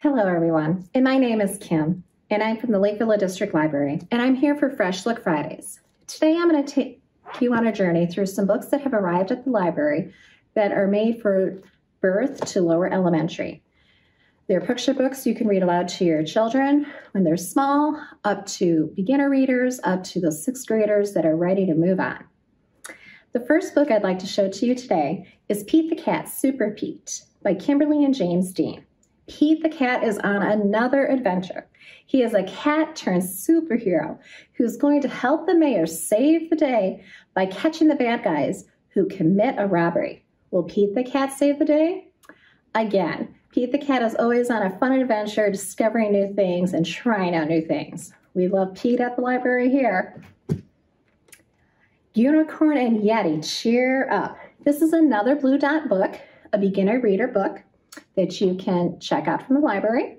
Hello, everyone, and my name is Kim, and I'm from the Lake Villa District Library, and I'm here for Fresh Look Fridays. Today, I'm going to take you on a journey through some books that have arrived at the library that are made for birth to lower elementary. They're picture books you can read aloud to your children when they're small, up to beginner readers, up to the sixth graders that are ready to move on. The first book I'd like to show to you today is Pete the Cat Super Pete by Kimberly and James Dean. Pete the Cat is on another adventure. He is a cat turned superhero who's going to help the mayor save the day by catching the bad guys who commit a robbery. Will Pete the Cat save the day? Again, Pete the Cat is always on a fun adventure, discovering new things and trying out new things. We love Pete at the library here. Unicorn and Yeti, cheer up. This is another Blue Dot book, a beginner reader book that you can check out from the library.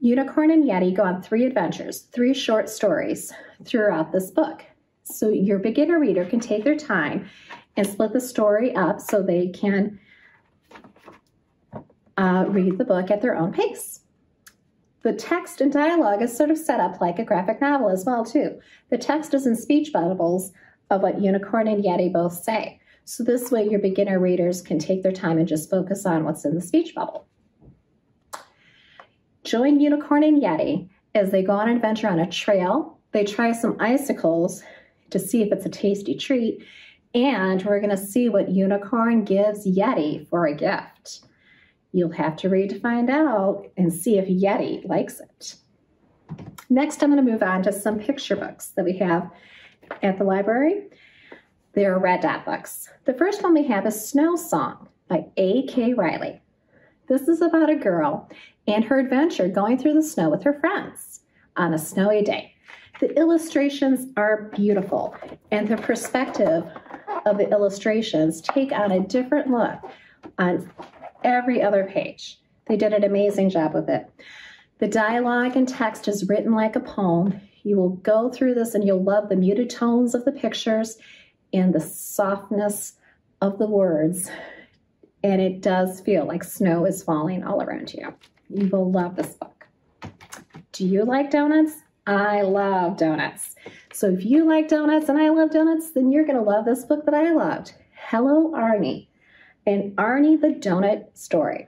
Unicorn and Yeti go on three adventures, three short stories throughout this book. So your beginner reader can take their time and split the story up so they can uh, read the book at their own pace. The text and dialogue is sort of set up like a graphic novel as well too. The text is in speech bubbles of what Unicorn and Yeti both say. So this way your beginner readers can take their time and just focus on what's in the speech bubble. Join Unicorn and Yeti as they go on an adventure on a trail. They try some icicles to see if it's a tasty treat. And we're going to see what Unicorn gives Yeti for a gift. You'll have to read to find out and see if Yeti likes it. Next, I'm going to move on to some picture books that we have at the library. They are red dot books. The first one we have is Snow Song by A.K. Riley. This is about a girl and her adventure going through the snow with her friends on a snowy day. The illustrations are beautiful, and the perspective of the illustrations take on a different look on every other page. They did an amazing job with it. The dialogue and text is written like a poem. You will go through this and you'll love the muted tones of the pictures and the softness of the words. And it does feel like snow is falling all around you. You will love this book. Do you like donuts? I love donuts. So if you like donuts and I love donuts, then you're going to love this book that I loved Hello, Arnie and Arnie the Donut Story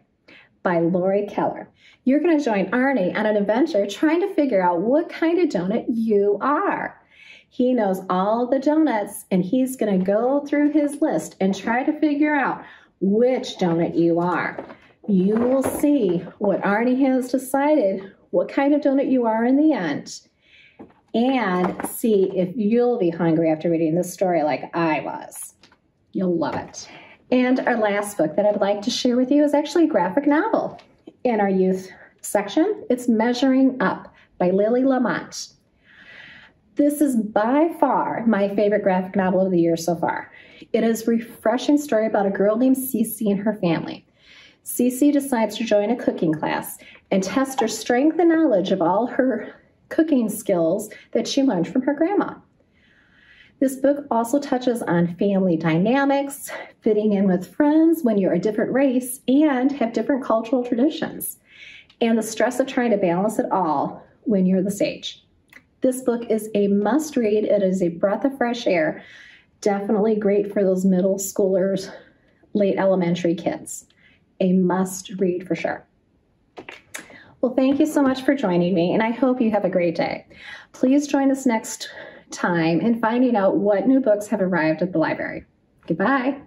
by Laurie Keller. You're going to join Arnie on an adventure trying to figure out what kind of donut you are. He knows all the donuts and he's going to go through his list and try to figure out which donut you are. You will see what Arnie has decided what kind of donut you are in the end and see if you'll be hungry after reading this story like I was. You'll love it. And our last book that I'd like to share with you is actually a graphic novel in our youth section. It's Measuring Up by Lily Lamotte. This is by far my favorite graphic novel of the year so far. It is a refreshing story about a girl named Cece and her family. Cece decides to join a cooking class and test her strength and knowledge of all her cooking skills that she learned from her grandma. This book also touches on family dynamics, fitting in with friends when you're a different race and have different cultural traditions, and the stress of trying to balance it all when you're the sage. This book is a must read. It is a breath of fresh air. Definitely great for those middle schoolers, late elementary kids. A must read for sure. Well, thank you so much for joining me, and I hope you have a great day. Please join us next time in finding out what new books have arrived at the library. Goodbye.